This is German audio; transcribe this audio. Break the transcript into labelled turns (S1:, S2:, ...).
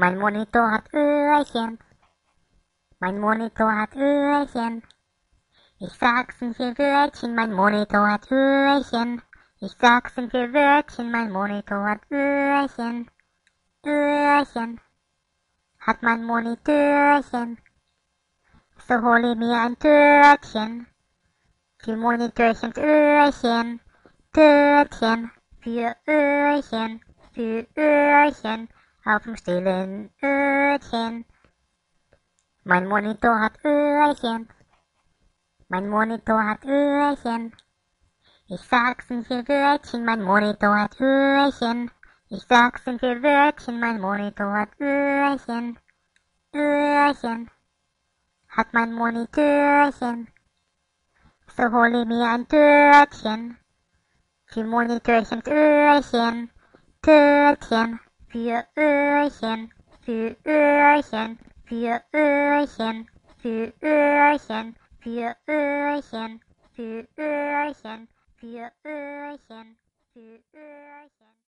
S1: Mein Monitor hat Öhrchen. Mein Monitor hat Öhrchen. Ich sag's in vier Wörtchen, mein Monitor hat Öhrchen. Ich sag's in vier Wörtchen, mein Monitor hat Öhrchen. Öhrchen. Hat mein Monitörchen. So hole mir ein Törtchen. Für Monitörchens Öhrchen. Törtchen. Für Öhrchen. Für Öhrchen auf dem stillen Öhrchen. Mein Monitor hat Öhrchen. Mein Monitor hat Öhrchen. Ich sag's in vier Wörtchen, mein Monitor hat Öhrchen. Ich sag's in vier Wörtchen, mein Monitor hat Öhrchen. Öhrchen. Hat mein Monitörchen. So hole mir ein Törtchen. Für Monitörchens Öhrchen. Törtchen für Öhrchen, für Öhrchen, für Öhrchen, für Öhrchen, für Öhrchen, für Öhrchen, für Öhrchen, für Öhrchen.